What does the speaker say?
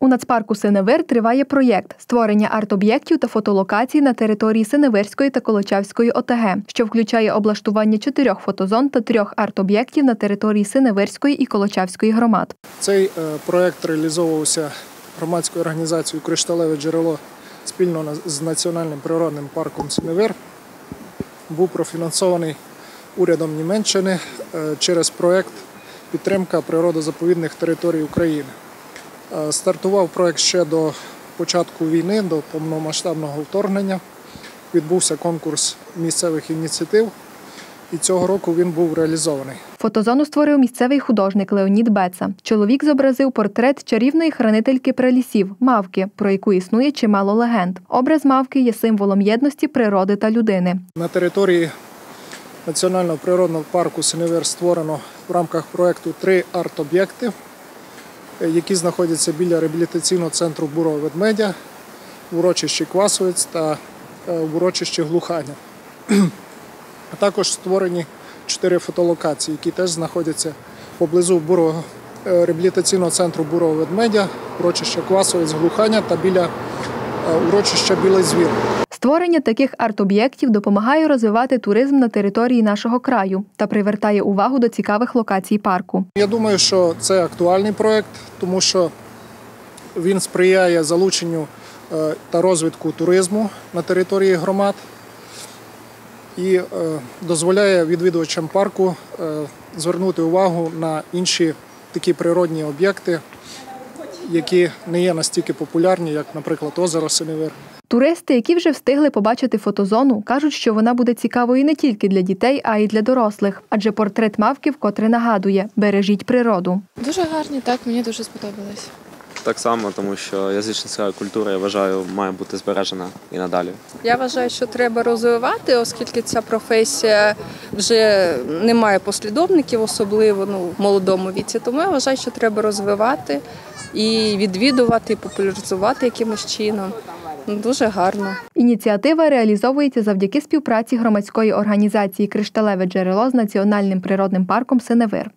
У нацпарку Синевир триває проєкт створення арт-об'єктів та фотолокацій на території Синевирської та Колочавської ОТГ, що включає облаштування чотирьох фотозон та трьох арт-об'єктів на території Синевирської і Колочавської громад. Цей е, проект реалізовувався громадською організацією Кришталеве джерело спільно з Національним природним парком Синевир. Був профінансований урядом Німеччини е, через проект Підтримка природозаповідних територій України. Е, Стартував проект ще до початку війни, до повномасштабного вторгнення. Відбувся конкурс місцевих ініціатив, і цього року він був реалізований. Фотозону створив місцевий художник Леонід Беца. Чоловік зобразив портрет чарівної хранительки прелісів мавки, про яку існує чимало легенд. Образ мавки є символом єдності природи та людини. На території Національного природного парку Синевир створено в рамках проекту три арт-об'єкти, які знаходяться біля реабілітаційного центру Бурого ведмедя, в урочищі Квасовець та е, в урочищі Глуханя. А також створені чотири фотолокації, які теж знаходяться поблизу бурого е, реабілітаційного центру Бурого ведмедя, урочища Квасовець, Глуханя та біля е, урочища Білий Звір. Створення таких арт-об'єктів допомагає розвивати туризм на території нашого краю та привертає увагу до цікавих локацій парку. Я думаю, що це актуальний проект, тому що він сприяє залученню е, та розвитку туризму на території громад і е, дозволяє відвідувачам парку е, звернути увагу на інші такі природні об'єкти, які не є настільки популярні, як, наприклад, озеро Синевир. Туристи, які вже встигли побачити фотозону, кажуть, що вона буде цікавою не тільки для дітей, а й для дорослих, адже портрет мавки вкотре нагадує бережіть природу. Дуже гарні, так, мені дуже сподобалось. Так само, тому що язичницька культура, я вважаю, має бути збережена і надалі. Я вважаю, що треба розвивати, оскільки ця професія вже не має послідовників, особливо ну, в молодому віці. Тому я вважаю, що треба розвивати і відвідувати, і популяризувати якимось чином. Ну, Дуже гарно. Ініціатива реалізовується завдяки співпраці громадської організації Кришталеве джерело з Національним природним парком Синевир.